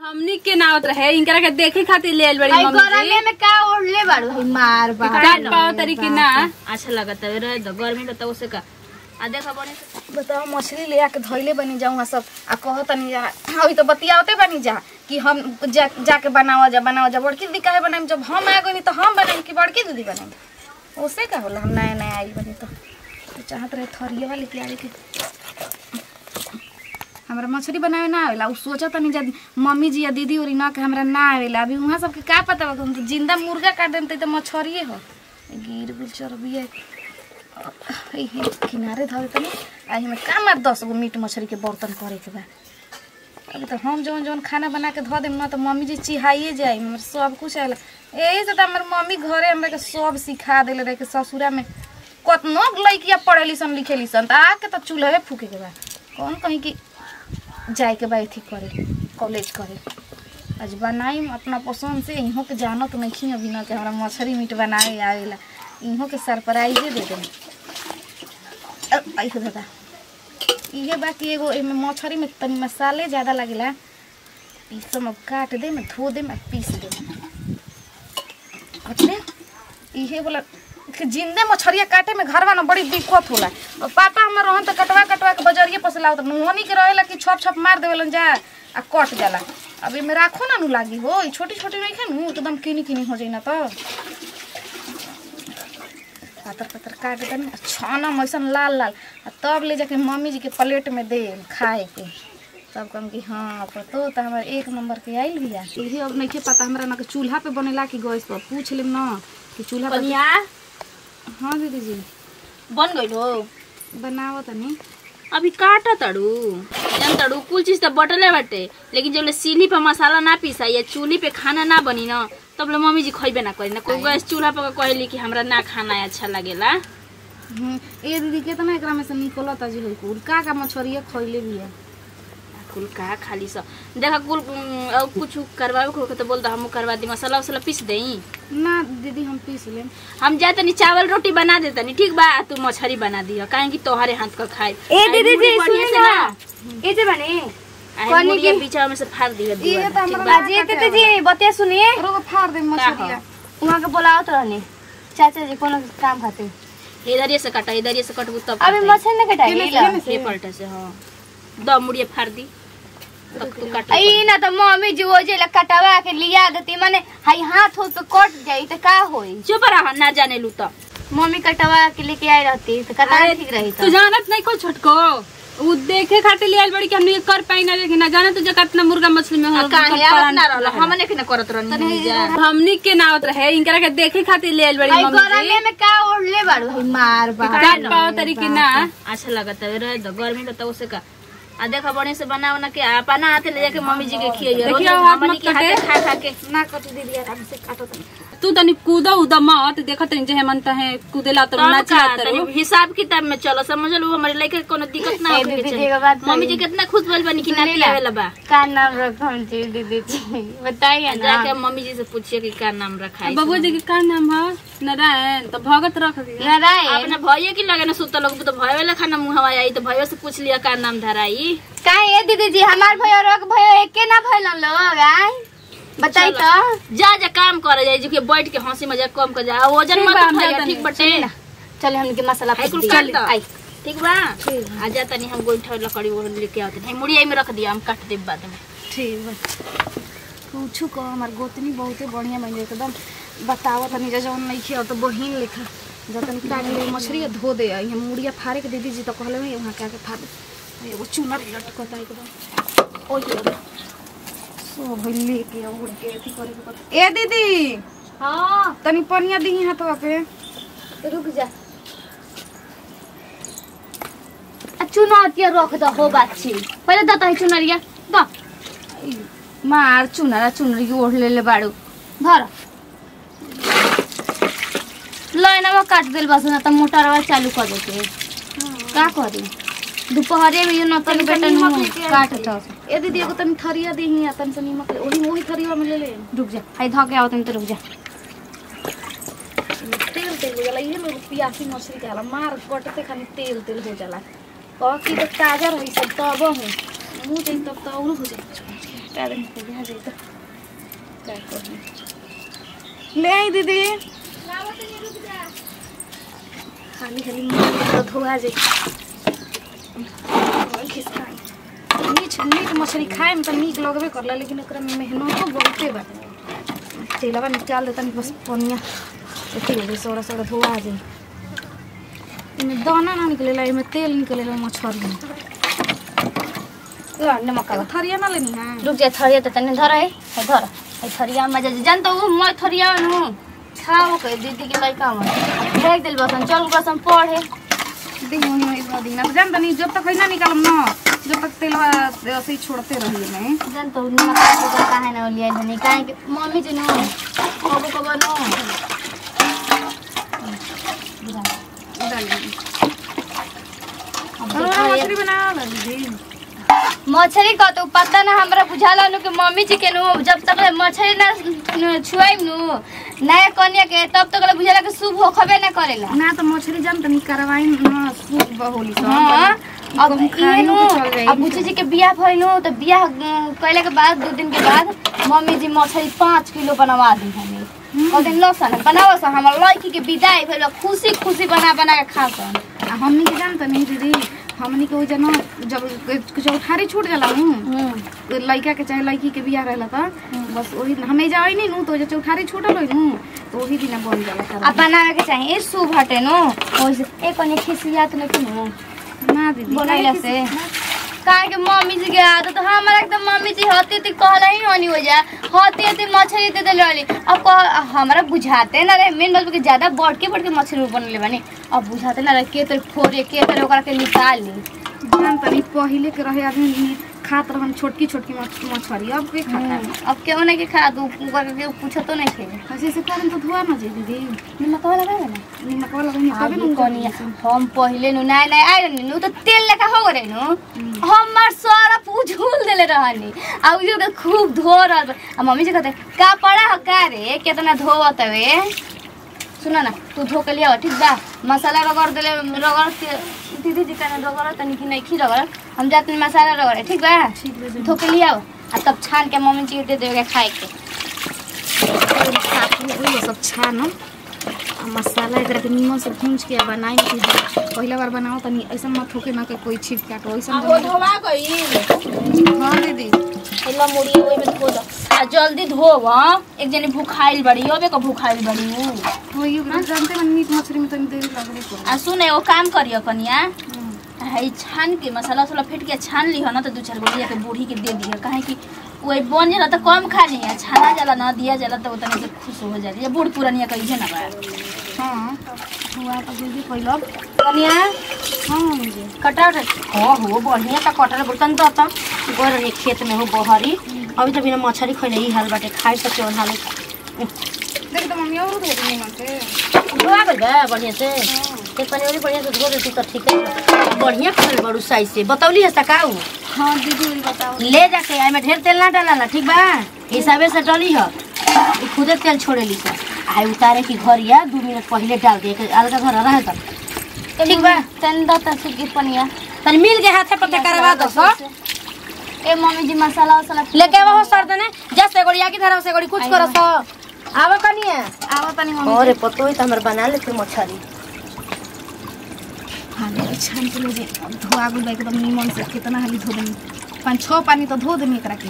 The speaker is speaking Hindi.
हमनी के नावत रहे इनकरा के देखे खातिर ले बड़ी मम्मी। गरमे जी में का ओढ़ले बाड़ू? हई मार बा काट पाओ तरी कि ना। अच्छा लगता है रह दो गर्मी रहता उसे का। आ देखा बने बताओ मछली ले आके धइले बनी जाऊँ सब। आ कह तनी जा अभी तो बतियावते बनी जा कि हम जा जाके बनावा जा बनावा जा। बड़की दीदी काहे बनाई जब हम आ गई तो हम बनाई कि बड़की दीदी बनाई ओसे का होला हम नया नया आई बनी तो। तो चाहत रहे थरिया वाले के के हमरा मछली बनावे ना आवेला। उ सोचा तनी जा मम्मी जी या दीदी और ना के हमरा ना आवेला। अभी वहाँ सबके का पता बा हम तो ज़िंदा मुर्गा काट देम त मछरिए हो। गिर गुल चरबिए। किनारे धरे तनी आ में का मार दस गो मीट मछली के बर्तन करे के बा। अभी तो हम जौन जौन खाना बना के धो देम ना तो मम्मी जी चिहाइए जाई हमर सब कुछ आएला यही से तो हमर मम्मी घरे हमरा के सब सिखा देले रहे ससुरा में कतनो लइकिया पढ़ेली सन लिखेली सन त आके तो चूल्हे फूके के बा। कौन कहीं की जाए के बा एथी करे कॉलेज करे। आज बनाई अपना पसंद से, इहों के जानत नहीं खी अभी ना कि, हमरा मछली मीट बनावे आवेला इहों के सरप्राइजे दे देम। आई दादा। इहे बाकी एगो एमे मछरी में तनी मसाले ज़्यादा लागेला। पीसम अब काट दे में धो दे में पीस दे इहे बोला कि जिंदे मछरिया काटे में घरवा ना बड़ी दिक्कत होला। पापा हमर रहन त कटवा कटवा के बजरिए पसला त मोहनी के रहेला कि छप छप मार देवेलन जा आ कट जाला। अब एमे राखो ना नु लागी हो ई छोटी छोटी नहीं खानु एकदम किनी किनी हो जाई ना तो। पातर पातर काट देनी आ छानम ऐसन लाल लाल आ तब ले जाके मम्मी जी के प्लेट में दे खाए के तब कम कि हाँ पतो तो हमारे एक नंबर के आइल बिया यही अब नहीं पता हमरा ना चूल्हा पे बनेला कि गैस पर। पूछ लेम ना कि चूल्हा पे बनिया हाँ दीदी। जी बन गइल हो बनावत तनी अभी काटा तड़ू। जान तड़ू कुल चीज़ तो बटले बाटे। लेकिन जब ले सीली पे मसाला ना पीसा या चूल्ही पे खाना ना बनी ना तब ले मम्मी जी खइबे ना करी ना कोई गैस चूल्हा पर कहली कि हमरा ना खाना अच्छा लागेला। हम्म, ए दीदी कितना एकरा में से निकलता जी कुल का का मछरिया खइले बिया कुल का खाली सा। देखा कुल और कुछ करवावे को तो बोल दो हम करवा दी मसाला वसाला पीस देई। ना दीदी हम पीस लेम। हम जा तनी चावल रोटी बना दे तनी ठीक बा? तू मछली बना दियो काहे कि तोहरे हाथ का खाए। ए दीदी जी सुनी ना। ए जे बने। आहे मुड़िया बीचा में से फाड़ दियो ये तो हमरा बा? बाजी जी बतिया सुनिए। रोग फाड़ दे मछरिया वहाँ के बोलाओ तो रहने। चाचा जी कोनो काम खाते इधर से काटा इधर से कटबू तब अभी मछली न कटाई ये पलटे से हाँ। दो मुड़िया फाड़ दी। तू ना तो मम्मी जी वो जे कटवा के लिया देती माने हाई हाथ हो पे कट जाई तो का होई चुप रह ना जाने लू तो मम्मी कटवा के लेके आई रहती तो कटा ठीक रही तो जानत नहीं को छोटको उ देखे खातिर ले आइल बड़ी कि हमनी कर पाई ना लेकिन ना जाने तुझे कितना मुर्गा मछली में हो काहे आवत ना रहल हमने के ना करत रहनी हमनी के ना नावत रहे इनकरा के देखे खातिर ले आइल बड़ी मम्मी जी गरमे में का ओढ़ले बाड़ू मार बा काट पाओ तरी कि ना अच्छा लगता है रह दो गर्मी रहता उसे का आ देखा बड़े से बना बना के अपना हाथ ले जाके मम्मी जी के खियाइए रोज देखियो, हाथ मत के कटे। खा खा के। ना कट दीदी आराम से काटो तू तनी कूदा उदा मत। देखत जे मन तहे कूदेला तो ना चाहत रहो हिसाब किताब में चलो समझ लो हमारे लड़के के कोनो दिक्कत ना होके चाहिए मम्मी जी कितना खुश भइल बनी कि नाती आवेला बा। का नाम रखम जी दीदी जी? बताइए ना। जाके मम्मी जी से पूछिए कि का नाम रखा है। बबुआ जी के का नाम है? नारायण तो भगत रख दिया नारायण। अपने भैया की लगे ना सुता लोग तो भैया वाला खाना मुँह हवा आई तो भैया से पूछ लिया का नाम धराई। काहे ए दीदी जी हमार भैया रोक भैया एके ना भइलन लोग आय। बताई तो। जा जा काम करे जाए जो कि बैठ के हँसी मज़ाक कम कर जा। वज़न ठीक मत हम ठीक बटे? चले मसाला पीस दी। काट दो। आई ठीक बा? आ जा तनी हम गोइठा लकड़ी वो लेके आवते हैं मुड़िया में रख दिया हम काट देब बाद में। ठीक बा। पूछू को हमार गोतनी बहुते बढ़िया बन एकदम। बताओ तनी जौन नहीं खिया तो बहिन लेखा। जब तनी काट ले मछली धो दे। हम मुड़िया फाड़े के दीदी जी तो कहले में वहाँ के फाड़। एगो चुनर लटकता एकदम ओही सो भई लेके उड़ के अथी करे के पता ए दीदी! हाँ। तनी पनिया दी हाथवा पे रुक जा। चुनौतिया रख दो हो बात छी। पहले दता है चुनरिया द। मार चुनरा चुनरी ओढ़ ले ले बाड़ू। धर। लाइनवा काट दिल बस ना त मोटरवा चालू कर देते का। करी? दोपहरे में ये न तनी बेटा नमक नु काट। तो ए दीदी एगो तनी थरिया दी ही तनी से नीमक ओही ओही थरिया में ले ले। रुक जा हाय ध के आओ तनी तो रुक जा। तेल तेल हो जाला ये लोग पियासी मछली खाला मार कटते खाली तेल तेल हो जाला। कह की तो ताज़ा रही सब तब हो। मुँह जाई तब तो और हो जाई के बिहार जाई तो का करी? ले आई दीदी। खाली खाली तो धोआ मीठ मीट मछली खाए में तो नीक लगबे करला लेकिन ओकरा में मेहनतो बहुते बा। तेलवा निकाल देता नहीं बस पनिया। एते हो गई सोड़ा सोड़ा धोआ जाई इमे दाना ना निकलेला इमे तेल निकलेला मछली में। ला नमक का थरिया ना लेनी है। रुक जा थरिया तो तने धर है है धर। है थरिया में जा जान तो मैं थरिया नु खाओ के दीदी के लइका में देख दिल बसन चल बसन पढ़े। दिन जान तनी जब तक ना निकालम ना जब तक तेलवा ऐसे ही छोड़ते रहिए मैं जान तो का ना लिया धनी काहे के मम्मी जी नु। कबो कबो नु। अब मछली बना ला मछली का तो पता ना हमरा बुझाला नु कि मम्मी जी के नु जब तक मछली ना छुआइब नु नया कन्या के तब तक ले बुझाला कि शुभ होखबे ना करेला। ना तो मछली जान तनी करवाई ना सूप बहोली सब। हाँ अब नु तो जाई। अब बुच्ची जी के बियाह भइल नु तो बियाह कइले के बाद दो दिन के बाद मम्मी जी मछली पाँच किलो बनवा दी हमें। और दिन लो सन बनाओ सन हमर लड़की के विदाई भइल बा, खुशी खुशी बना बना के खा सन। हमनी के जान तनी दीदी हमनी के जना जब उठारे छूट जाला नु लड़का के चाहे लड़की के बियाह रहला था बस वही हमें जाई नहीं नु तो जे उठारे छूटल होई नु तो वही दिन बन जाला खाना बनावे के चाहे ए शुभ हटे नो एक कने खिसियात न कि नु ना दीदी बनैला से। काहे के मम्मी जी के आदत तो हमारा एकदम मम्मी जी हती ती कहला ही होनी हो जाए हती हती मछली दे देले रहली। अब हमारा बुझाते ना रे, मेन बात ज़्यादा बढ़ के बढ़ के मछली बनले बनी। अब बुझाते ना रे के तर फोड़े के तर निकाल पहिले के रहे आदमी खात रहन छोटकी छोटकी मछ- मछली अब के खाता है अब केहू नहीं के खा दू के पूछतो नहीं खे ऐसे से करन तो धुआ ना जाई दीदी। निमक वाला लगा ना? निमक वाला कहीं अभी तबे नु कनिया हम पहिले नु नाय नाय आइ नु तो तेल लेखा हो गरे नु। हमर सरफ उझुल देले रहनी। आ उजो के खूब धो रहल आ मम्मी जी कहते का पड़ा ह का रे केतना धोवत हवे? सुना ना तू धो के लिया ठीक बा। मसाला रगड़ देले रगड़ दीदी जी कहने रगड़ तनी कि नहीं खी रगड़। हम जाते मसाला रगड़े ठीक बा? ठीक बा धो के लिया आ तब छान के मम्मी जी के दे देवे खाए के सब छान मसाला एकरा के नीमन से भूंज के बनाई कि पहला बार बनाओ तनी ऐसा मत होके ना के कोई छिटका के वैसा वो धोवा गई हाँ दीदी पहला मुड़ी ओइ में धो दो। आ जल्दी धोव हाँ? एक जनी भूखाइल बड़ी अबे का भूखाइल बड़ी हूँ हो यू जानते मन मीट मछली में तनी देरी लगबे करे। आ सुन एगो काम करियो कनिया। है छान के मसाला उसाला फेट के छान लिह ना तो दू चार गो लिया के बूढ़ी के दे दिया काहे कि वही बन जाला तो कम खा लिया छाना जाला ना दिया जाला तो उतने से खुश हो जाली बूढ़ पुरानिया कही ना बा। हाँ हुआ तो कनिया? हाँ कटर हो? हो बढ़िया त कटर बर्तन तो त। गएर रहे खेत में हो बहरी। अभी तो बिना मछली खैले ही हाल बाटे खाइ सके और हाल। देख तो मम्मी और दी बढ़िया से। ते पानी और बढ़िया से धो देती तो ठीक है। बढ़िया खैले बड़ू साइज़ से। बतौली है सकाऊ हाँ दीदी बताओ। ले जाके आई में ढेर तेल ना डाला ठीक बा? हिसाबे से डली ह। खुदे तेल छोड़े ली सा। आई उतारे की घर या दू मिनट पहले डाल दे अलगा घर रहे तो ठीक बा? तन द त सुगी पनिया। तनी मिल के हाथे पत्ते करवा दो सो। ए मम्मी जी मसाला वसाला लेके आवा हो सर दने जा से गोड़ी आके धरा से गोड़ी कुछ करो सो आवा कनिया। आवा तनी मम्मी अरे पतो ही तो हमर बना ले फिर मछली दे छान धोआ गुल एकदम निमन से कितना हाली धो देनी पाँच छः पानी तो धो देनी एकरा के।